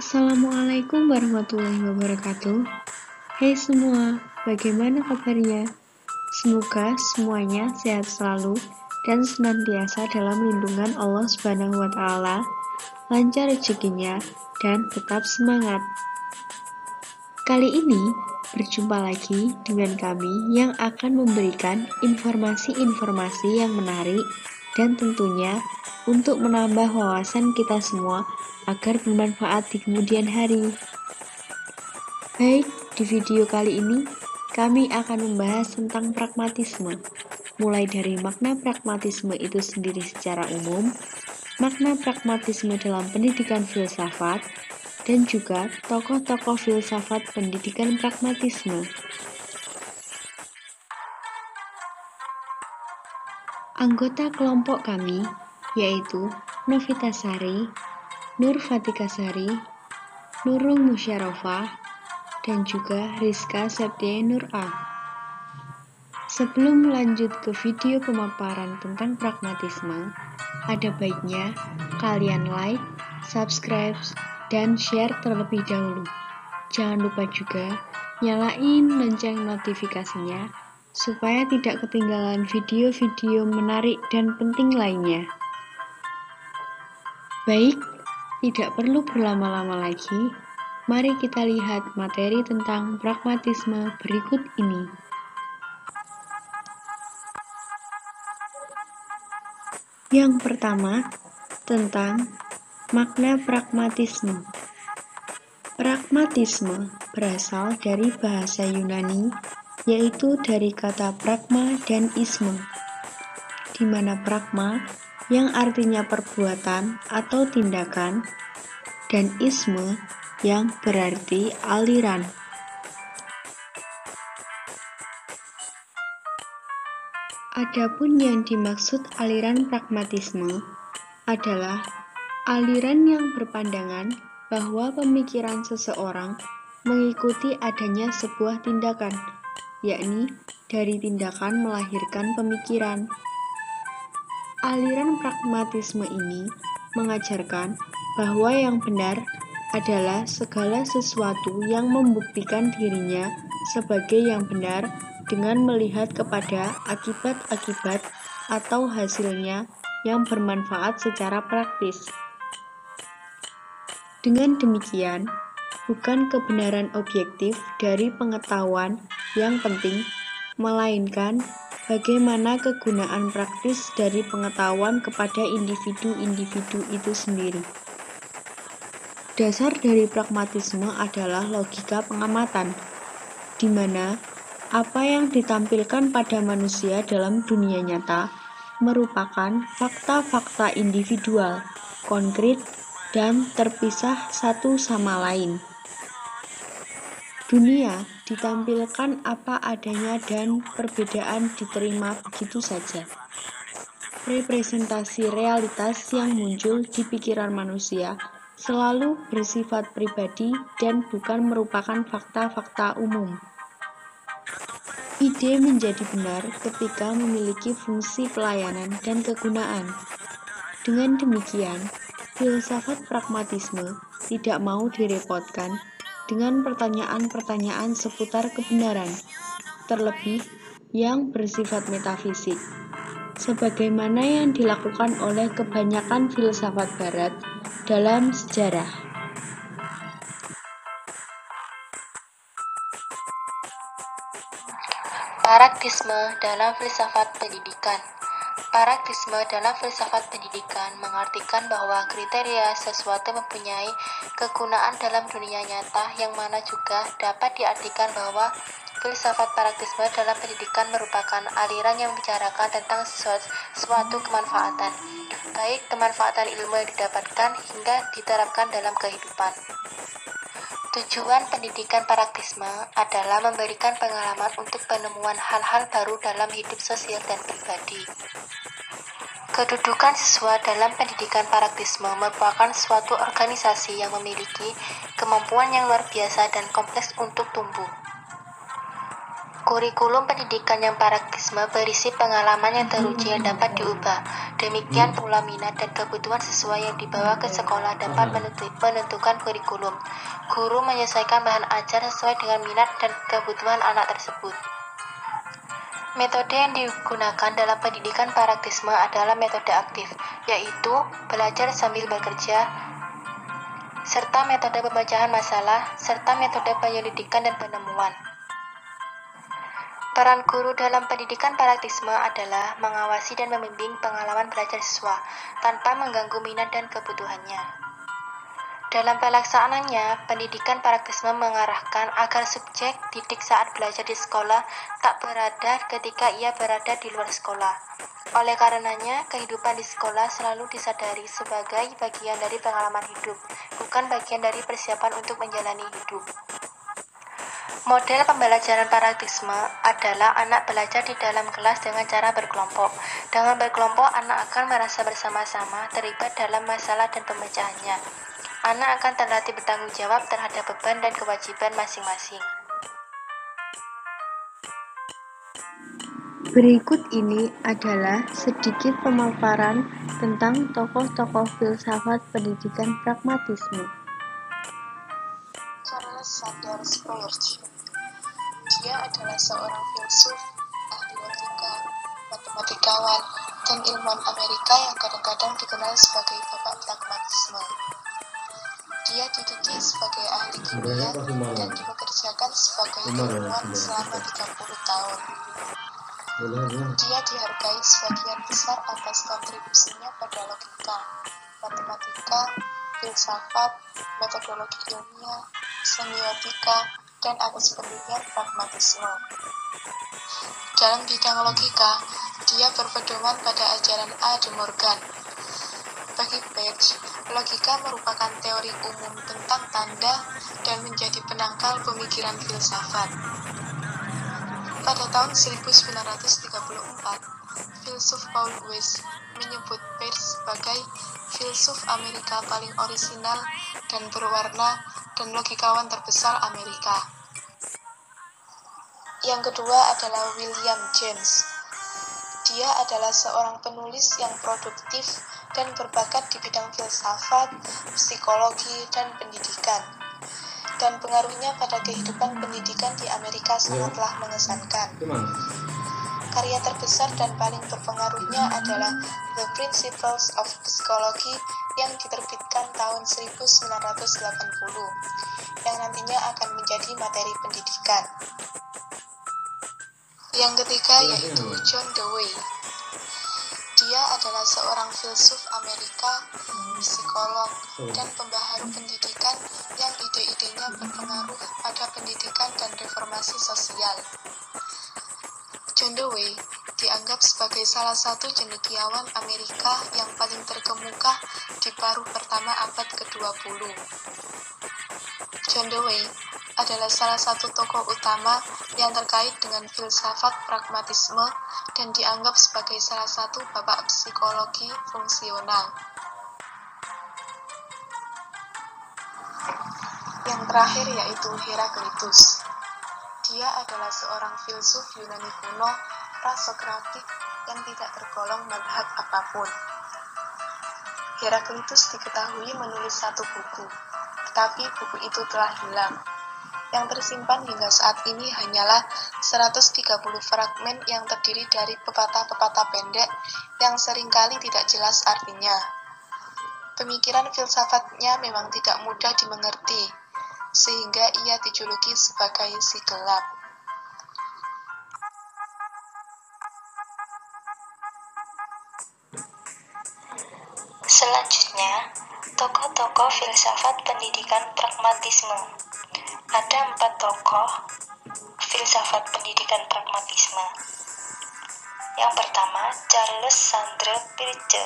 Assalamualaikum warahmatullahi wabarakatuh. Hai semua, bagaimana kabarnya? Semoga semuanya sehat selalu dan senantiasa dalam lindungan Allah Subhanahu wa taala, lancar rezekinya dan tetap semangat. Kali ini berjumpa lagi dengan kami yang akan memberikan informasi-informasi yang menarik dan tentunya untuk menambah wawasan kita semua agar bermanfaat di kemudian hari. Baik, di video kali ini kami akan membahas tentang pragmatisme, mulai dari makna pragmatisme itu sendiri secara umum, makna pragmatisme dalam pendidikan filsafat, dan juga tokoh-tokoh filsafat pendidikan pragmatisme. Anggota kelompok kami yaitu Novita Sari, Nur Fatika Sari, Nurul Musyarofa, dan juga Rizka Septia Nur A. Sebelum lanjut ke video pemaparan tentang pragmatisme, ada baiknya kalian like, subscribe, dan share terlebih dahulu. Jangan lupa juga nyalain lonceng notifikasinya supaya tidak ketinggalan video-video menarik dan penting lainnya. Baik, tidak perlu berlama-lama lagi, mari kita lihat materi tentang pragmatisme berikut ini. Yang pertama, tentang makna pragmatisme. Pragmatisme berasal dari bahasa Yunani yaitu dari kata pragma dan isme, di mana pragma yang artinya perbuatan atau tindakan, dan isme yang berarti aliran. Adapun yang dimaksud aliran pragmatisme adalah aliran yang berpandangan bahwa pemikiran seseorang mengikuti adanya sebuah tindakan yakni dari tindakan melahirkan pemikiran. Aliran pragmatisme ini mengajarkan bahwa yang benar adalah segala sesuatu yang membuktikan dirinya sebagai yang benar dengan melihat kepada akibat-akibat atau hasilnya yang bermanfaat secara praktis. Dengan demikian, bukan kebenaran objektif dari pengetahuan yang penting, melainkan bagaimana kegunaan praktis dari pengetahuan kepada individu-individu itu sendiri. Dasar dari pragmatisme adalah logika pengamatan, di mana apa yang ditampilkan pada manusia dalam dunia nyata merupakan fakta-fakta individual, konkret, dan terpisah satu sama lain. Dunia ditampilkan apa adanya dan perbedaan diterima begitu saja. Representasi realitas yang muncul di pikiran manusia selalu bersifat pribadi dan bukan merupakan fakta-fakta umum. Ide menjadi benar ketika memiliki fungsi pelayanan dan kegunaan. Dengan demikian, filsafat pragmatisme tidak mau direpotkan dengan pertanyaan-pertanyaan seputar kebenaran, terlebih yang bersifat metafisik, sebagaimana yang dilakukan oleh kebanyakan filsafat Barat dalam sejarah. Paraktisme dalam filsafat pendidikan Paraktisme dalam filsafat pendidikan mengartikan bahwa kriteria sesuatu mempunyai kegunaan dalam dunia nyata yang mana juga dapat diartikan bahwa filsafat paraktisme dalam pendidikan merupakan aliran yang membicarakan tentang suatu kemanfaatan, baik kemanfaatan ilmu yang didapatkan hingga diterapkan dalam kehidupan. Tujuan pendidikan paraktisme adalah memberikan pengalaman untuk penemuan hal-hal baru dalam hidup sosial dan pribadi. Kedudukan siswa dalam pendidikan praktisme merupakan suatu organisasi yang memiliki kemampuan yang luar biasa dan kompleks untuk tumbuh. Kurikulum pendidikan yang praktisme berisi pengalaman yang teruji yang dapat diubah. Demikian pula minat dan kebutuhan sesuai yang dibawa ke sekolah dapat menentukan kurikulum. Guru menyesuaikan bahan ajar sesuai dengan minat dan kebutuhan anak tersebut. Metode yang digunakan dalam pendidikan praktisme adalah metode aktif, yaitu belajar sambil bekerja, serta metode pemecahan masalah, serta metode penyelidikan dan penemuan. Peran guru dalam pendidikan praktisme adalah mengawasi dan membimbing pengalaman belajar siswa tanpa mengganggu minat dan kebutuhannya. Dalam pelaksanaannya, pendidikan praktisme mengarahkan agar subjek didik saat belajar di sekolah tak berada ketika ia berada di luar sekolah. Oleh karenanya, kehidupan di sekolah selalu disadari sebagai bagian dari pengalaman hidup, bukan bagian dari persiapan untuk menjalani hidup. Model pembelajaran praktisme adalah anak belajar di dalam kelas dengan cara berkelompok. Dengan berkelompok, anak akan merasa bersama-sama terlibat dalam masalah dan pemecahannya. Anak akan terlatih bertanggung jawab terhadap beban dan kewajiban masing-masing. Berikut ini adalah sedikit pemaparan tentang tokoh-tokoh filsafat pendidikan pragmatisme. Charles Sanders Peirce dia adalah seorang filsuf, ahli logika, matematikawan, dan ilmuwan Amerika yang kadang-kadang dikenal sebagai bapak pragmatisme. Dia dididik sebagai ahli kimia dan dipekerjakan sebagai ilmuwan selama 30 tahun. Dia dihargai sebagian besar atas kontribusinya pada logika, matematika, filsafat, metodologi ilmiah, semiotika, dan atas pendirian pragmatisme. Dalam bidang logika, dia berpedoman pada ajaran A. de Morgan. Bagi Page, logika merupakan teori umum tentang tanda dan menjadi penangkal pemikiran filsafat. Pada tahun 1934, filsuf Paul Weiss menyebut Page sebagai filsuf Amerika paling orisinal dan berwarna dan logikawan terbesar Amerika. Yang kedua adalah William James. Dia adalah seorang penulis yang produktif dan berbakat di bidang filsafat, psikologi, dan pendidikan. Dan pengaruhnya pada kehidupan pendidikan di Amerika sangatlah mengesankan. Karya terbesar dan paling berpengaruhnya adalah The Principles of Psychology yang diterbitkan tahun 1980 yang nantinya akan menjadi materi pendidikan. Yang ketiga yaitu John Dewey. Dia adalah seorang filsuf Amerika, psikolog, dan pembaharu pendidikan yang ide-idenya berpengaruh pada pendidikan dan reformasi sosial. John Dewey dianggap sebagai salah satu cendekiawan Amerika yang paling terkemuka di paruh pertama abad ke-20. John Dewey adalah salah satu tokoh utama yang terkait dengan filsafat pragmatisme dan dianggap sebagai salah satu bapak psikologi fungsional. Yang terakhir yaitu Heraklitus. Dia adalah seorang filsuf Yunani kuno prasokratik yang tidak tergolong madhab apa pun. Heraklitus diketahui menulis satu buku, tetapi buku itu telah hilang. Yang tersimpan hingga saat ini hanyalah 130 fragmen yang terdiri dari pepatah-pepatah pendek yang sering kali tidak jelas artinya. Pemikiran filsafatnya memang tidak mudah dimengerti, sehingga ia dijuluki sebagai si gelap. Selanjutnya, tokoh-tokoh filsafat pendidikan pragmatisme. Ada empat tokoh filsafat pendidikan pragmatisme. Yang pertama, Charles Sandre Peirce.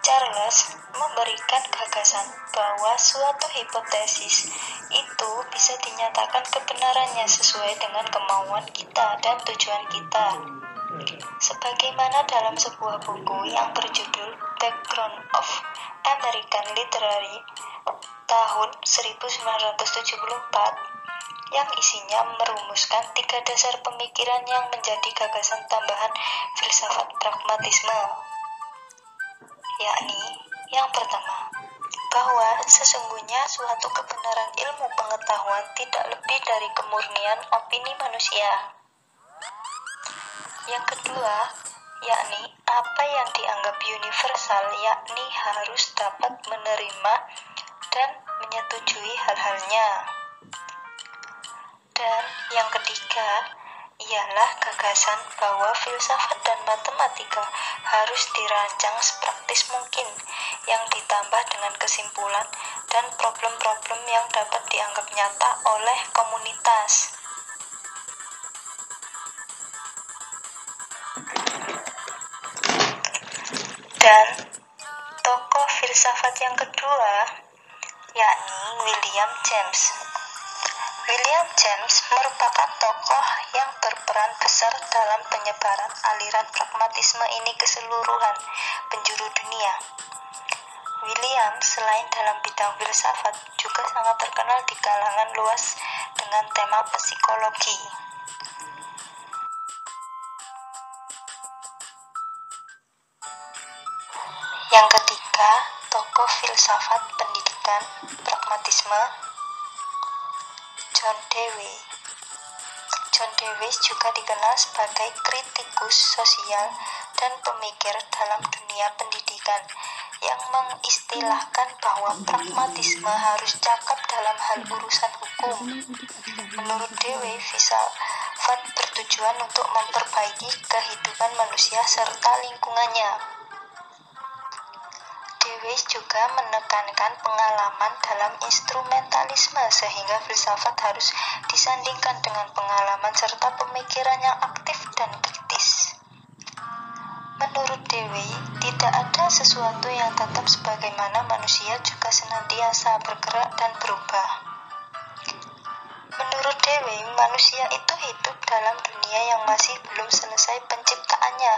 Charles memberikan gagasan bahwa suatu hipotesis itu bisa dinyatakan kebenarannya sesuai dengan kemauan kita dan tujuan kita. Sebagaimana dalam sebuah buku yang berjudul Background of American Literary tahun 1974 yang isinya merumuskan tiga dasar pemikiran yang menjadi gagasan tambahan filsafat pragmatisme, yakni yang pertama, bahwa sesungguhnya suatu kebenaran ilmu pengetahuan tidak lebih dari kemurnian opini manusia. Yang kedua, yakni apa yang dianggap universal, yakni harus dapat menerima dan menyetujui hal-halnya. Dan yang ketiga, ialah gagasan bahwa filsafat dan matematika harus dirancang sepraktis mungkin, yang ditambah dengan kesimpulan dan problem-problem yang dapat dianggap nyata oleh komunitas. Dan tokoh filsafat yang kedua yakni William James. William James merupakan tokoh yang berperan besar dalam penyebaran aliran pragmatisme ini ke seluruhan penjuru dunia. William selain dalam bidang filsafat juga sangat terkenal di kalangan luas dengan tema psikologi. Yang ketiga, tokoh filsafat pendidikan pragmatisme John Dewey. John Dewey juga dikenal sebagai kritikus sosial dan pemikir dalam dunia pendidikan yang mengistilahkan bahwa pragmatisme harus cakap dalam hal urusan hukum. Menurut Dewey, filsafat bertujuan untuk memperbaiki kehidupan manusia serta lingkungannya. Dewey juga menekankan pengalaman dalam instrumentalisme sehingga filsafat harus disandingkan dengan pengalaman serta pemikiran yang aktif dan kritis. Menurut Dewey, tidak ada sesuatu yang tetap sebagaimana manusia juga senantiasa bergerak dan berubah. Menurut Dewey, manusia itu hidup dalam dunia yang masih belum selesai penciptaannya,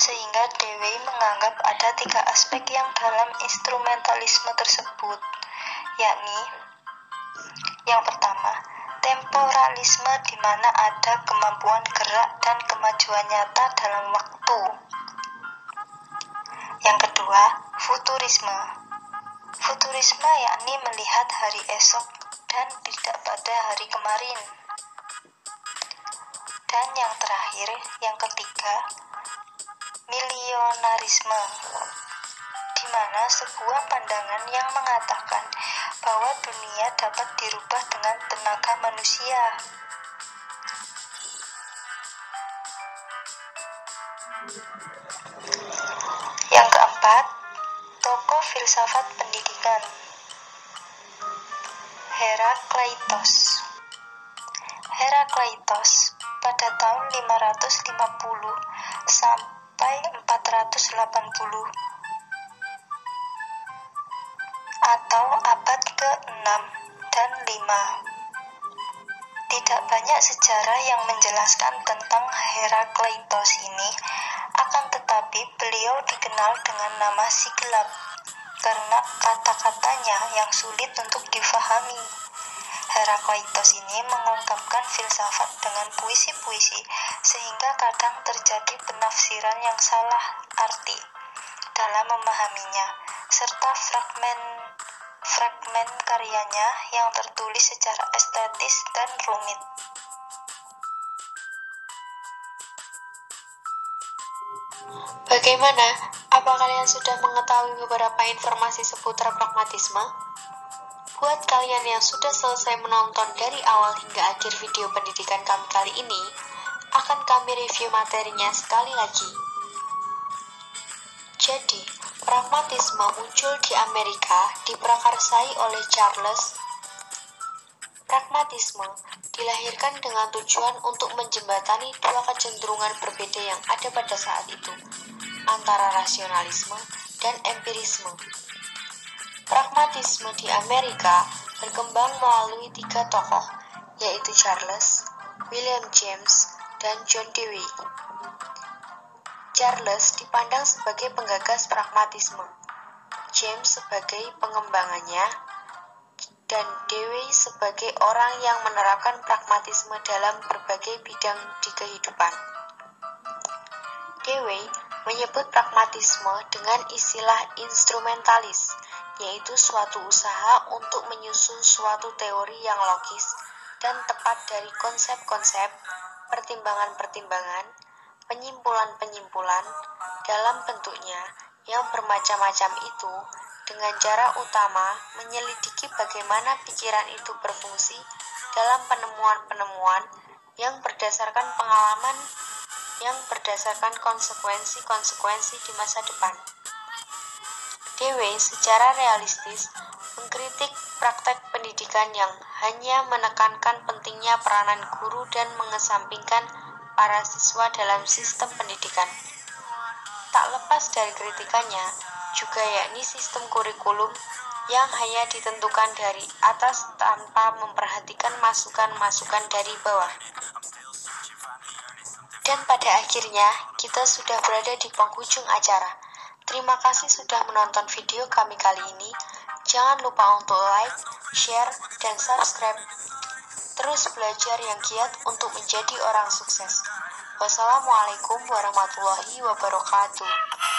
sehingga Dewi menganggap ada tiga aspek yang dalam instrumentalisme tersebut, yakni yang pertama, temporalisme di mana ada kemampuan gerak dan kemajuan nyata dalam waktu. Yang kedua, futurisme. Futurisme yakni melihat hari esok dan tidak pada hari kemarin. Dan yang terakhir, yang ketiga, milionarisme, di mana sebuah pandangan yang mengatakan bahwa dunia dapat dirubah dengan tenaga manusia. Yang keempat, tokoh filsafat pendidikan Herakleitos. Herakleitos pada tahun 550 sampai sampai 480 atau abad ke-6 dan 5. Tidak banyak sejarah yang menjelaskan tentang Herakleitos ini, akan tetapi beliau dikenal dengan nama Sigelap karena kata-katanya yang sulit untuk difahami. Herakleitos ini mengungkapkan filsafat dengan puisi-puisi sehingga kadang terjadi penafsiran yang salah arti dalam memahaminya serta fragmen fragmen karyanya yang tertulis secara estetis dan rumit. Bagaimana? Apa kalian sudah mengetahui beberapa informasi seputar pragmatisme? Buat kalian yang sudah selesai menonton dari awal hingga akhir video pendidikan kami kali ini, akan kami review materinya sekali lagi. Jadi, pragmatisme muncul di Amerika diprakarsai oleh Charles. Pragmatisme dilahirkan dengan tujuan untuk menjembatani dua kecenderungan berbeda yang ada pada saat itu, antara rasionalisme dan empirisme. Pragmatisme di Amerika berkembang melalui tiga tokoh, yaitu Charles, William James, dan John Dewey. Charles dipandang sebagai penggagas pragmatisme, James sebagai pengembangannya, dan Dewi sebagai orang yang menerapkan pragmatisme dalam berbagai bidang di kehidupan. Dewi menyebut pragmatisme dengan istilah instrumentalis, yaitu suatu usaha untuk menyusun suatu teori yang logis dan tepat dari konsep-konsep, pertimbangan-pertimbangan, penyimpulan-penyimpulan dalam bentuknya yang bermacam-macam itu dengan cara utama menyelidiki bagaimana pikiran itu berfungsi dalam penemuan-penemuan yang berdasarkan pengalaman yang berdasarkan konsekuensi-konsekuensi di masa depan. Dewe secara realistis mengkritik praktek pendidikan yang hanya menekankan pentingnya peranan guru dan mengesampingkan para siswa dalam sistem pendidikan. Tak lepas dari kritikannya, juga yakni sistem kurikulum yang hanya ditentukan dari atas tanpa memperhatikan masukan-masukan dari bawah. Dan pada akhirnya, kita sudah berada di penghujung acara. Terima kasih sudah menonton video kami kali ini. Jangan lupa untuk like, share, dan subscribe. Terus belajar yang giat untuk menjadi orang sukses. Wassalamualaikum warahmatullahi wabarakatuh.